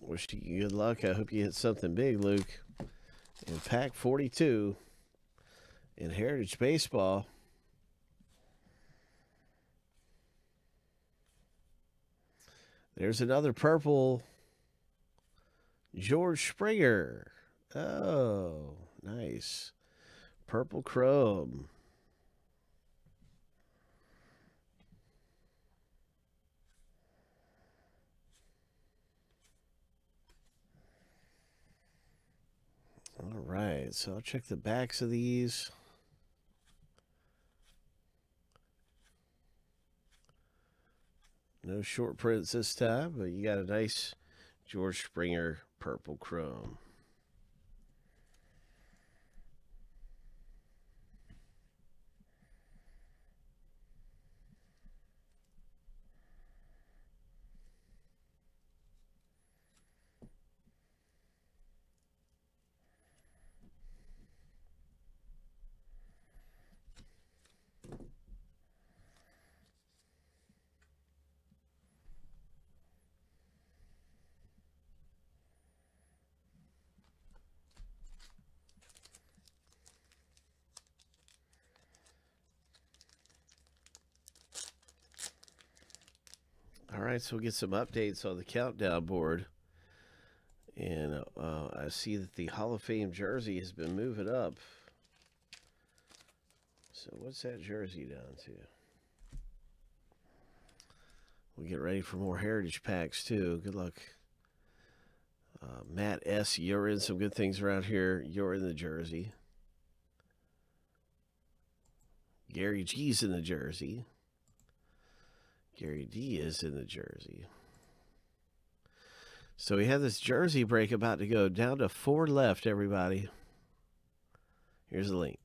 Wish you good luck. I hope you hit something big, Luke. In pack 42 in Heritage Baseball. There's another purple George Springer. Oh, nice. Purple chrome. All right, so I'll check the backs of these. No short prints this time, but you got a nice George Springer purple chrome. All right, so we'll get some updates on the countdown board. And uh, I see that the Hall of Fame jersey has been moving up. So what's that jersey down to? We'll get ready for more heritage packs too. Good luck. Uh, Matt S., you're in some good things around here. You're in the jersey. Gary G's in the jersey. Gary D is in the jersey. So we have this jersey break about to go down to four left, everybody. Here's the link.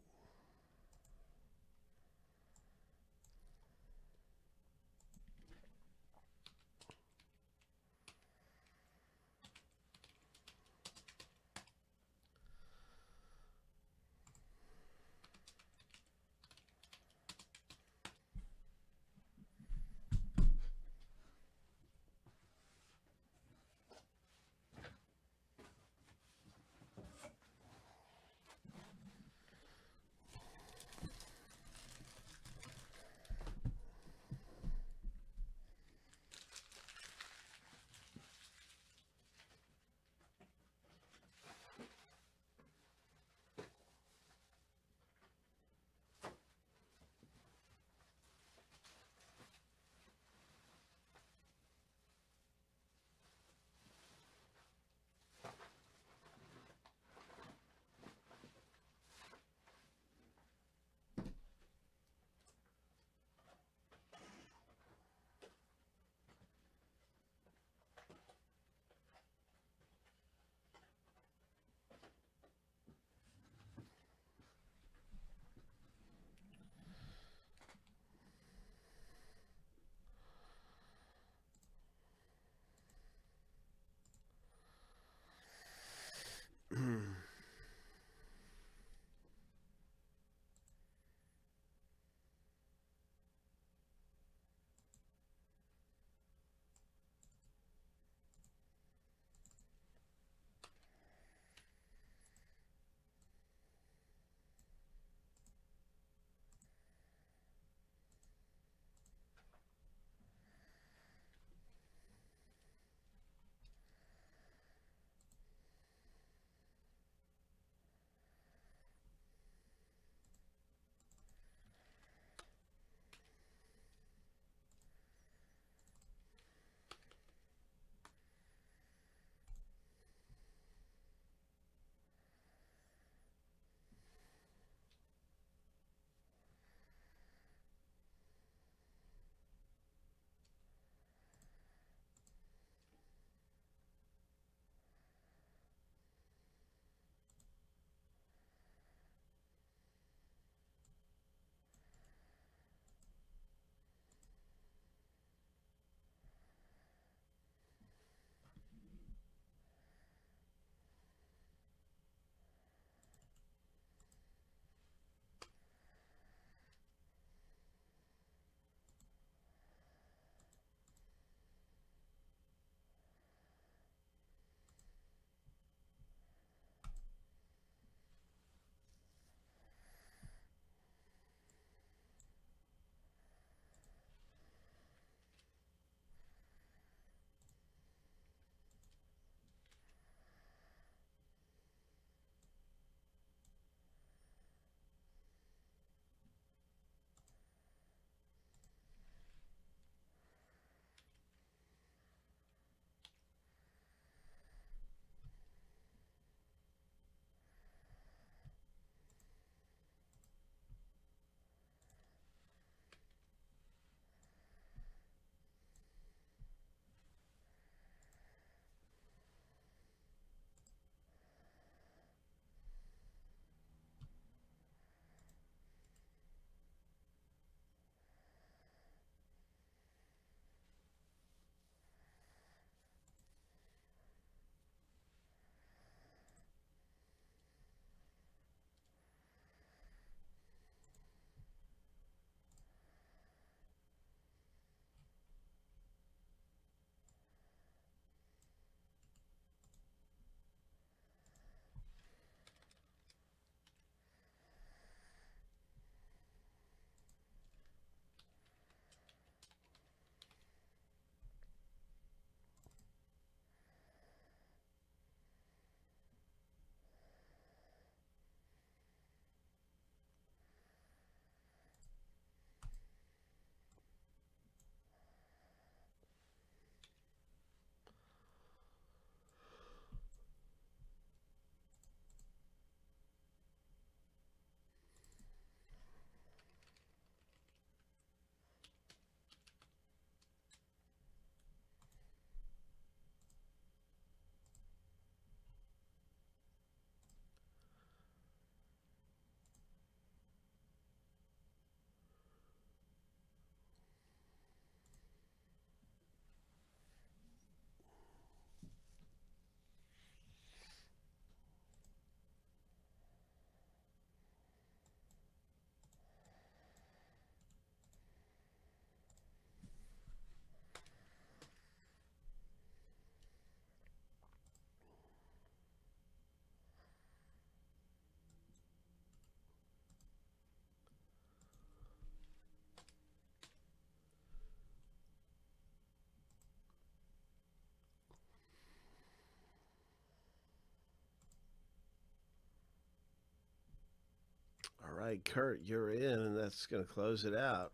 All right, Kurt, you're in, and that's going to close it out.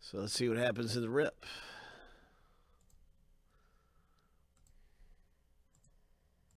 So let's see what happens in the rip.